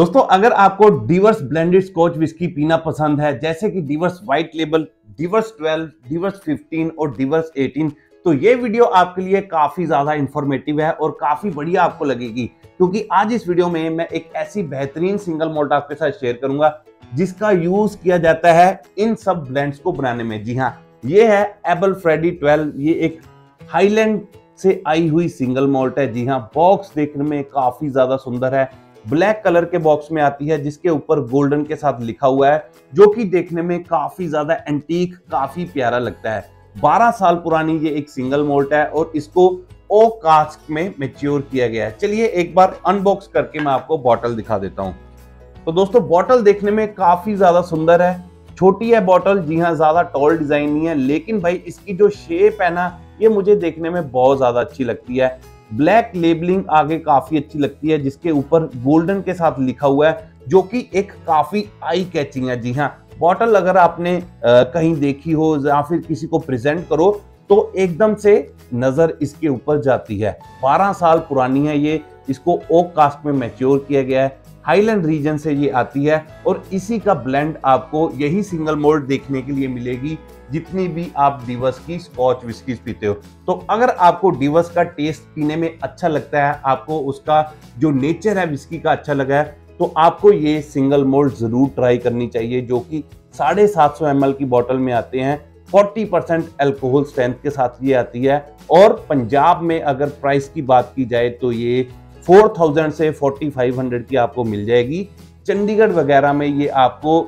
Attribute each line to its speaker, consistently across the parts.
Speaker 1: दोस्तों अगर आपको डिवर्स ब्लेंडेड स्कॉच विस्की पीना पसंद है जैसे कि Dewar's white label Dewar's 12, Dewar's 15 और डिवर्स 18 तो ये वीडियो आपके लिए काफ़ी ज़्यादा इंफॉर्मेटिव है और काफ़ी बढ़िया आपको लगेगी। क्योंकि आज इस वीडियो में मैं एक ऐसी बेहतरीन सिंगल मोल्ट आपके साथ शेयर करूँगा जिसका यूज़ किया जाता है इन सब ब्लेंड्स को बनाने में। जी हाँ ये है एबल फ्रेडी 12 ये एक हाईलैंड से आई हुई सिंगल मोल्ट है। जी हाँ बॉक्स देखने में काफ़ी ज़्यादा सुंदर है। ब्लैक कलर के बॉक्स में आती है, जिसके ऊपर गोल्डन के साथ लिखा हुआ है, जो कि देखने में काफ़ी ज़्यादा एंटीक काफ़ी प्यारा लगता है। 12 साल पुरानी ये एक सिंगल मोल्ट है और इसको ओ कास्ट में मेच्योर किया गया है। चलिए एक बार अनबॉक्स करके मैं आपको बॉटल दिखा देता हूँ। तो दोस्तों बॉटल देखने में काफ़ी ज़्यादा सुंदर है। छोटी है बॉटल जी हाँ ज़्यादा टॉल डिज़ाइन नहीं है, लेकिन भाई इसकी जो शेप है ना, ये मुझे देखने में बहुत ज़्यादा अच्छी लगती है। ब्लैक लेबलिंग आगे काफ़ी अच्छी लगती है जिसके ऊपर गोल्डन के साथ लिखा हुआ है जो कि एक काफ़ी आई कैचिंग है। जी हाँ बॉटल अगर आपने आ, कहीं देखी हो या फिर किसी को प्रेजेंट करो तो एकदम से नज़र इसके ऊपर जाती है। 12 साल पुरानी है ये इसको ओक कास्ट में मैच्योर किया गया है। हाईलैंड रीजन से ये आती है और इसी का ब्लेंड आपको यही सिंगल मोल्ड देखने के लिए मिलेगी, जितनी भी आप डिवस की स्कॉच विस्कीज पीते हो। तो अगर आपको डिवस का टेस्ट पीने में अच्छा लगता है, आपको उसका जो नेचर है विस्की का अच्छा लगा है तो आपको ये सिंगल मोल्ड ज़रूर ट्राई करनी चाहिए, जो कि साढ़े सात सौ एम की बॉटल में आते हैं। 40 परसेंट एल्कोहल स्ट्रेंथ के साथ ये आती है। और पंजाब में अगर प्राइस की बात की जाए तो ये 4000 से 4500 की आपको मिल जाएगी। चंडीगढ़ वगैरह में ये आपको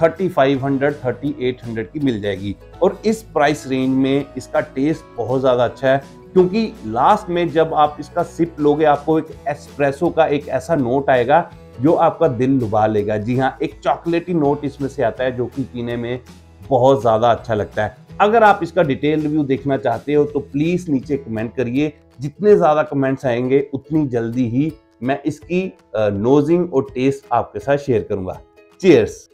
Speaker 1: thirty five hundred, thirty eight hundred की मिल जाएगी। और इस प्राइस रेंज में इसका टेस्ट बहुत ज़्यादा अच्छा है, क्योंकि लास्ट में जब आप इसका सिप लोगे, आपको एक एस्प्रेसो का एक ऐसा नोट आएगा, जो आपका दिल लुभा लेगा। जी हाँ एक चॉकलेटी नोट इसमें से आता है, जो कि पीने में बहुत ज़्यादा अच्छा लगता है। अगर आप इसका डिटेल रिव्यू देखना चाहते हो तो प्लीज़ नीचे कमेंट करिए। जितने ज़्यादा कमेंट्स आएँगे, उतनी जल्दी ही मैं इसकी नोजिंग और टेस्ट आपके साथ शेयर करूँगा। चीयर्स